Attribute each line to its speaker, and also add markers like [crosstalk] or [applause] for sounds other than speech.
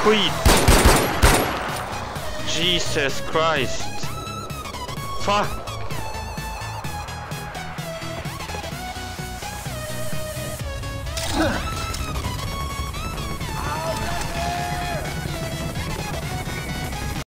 Speaker 1: skit! Jesus Christ! Fuck!
Speaker 2: Ugh. [laughs]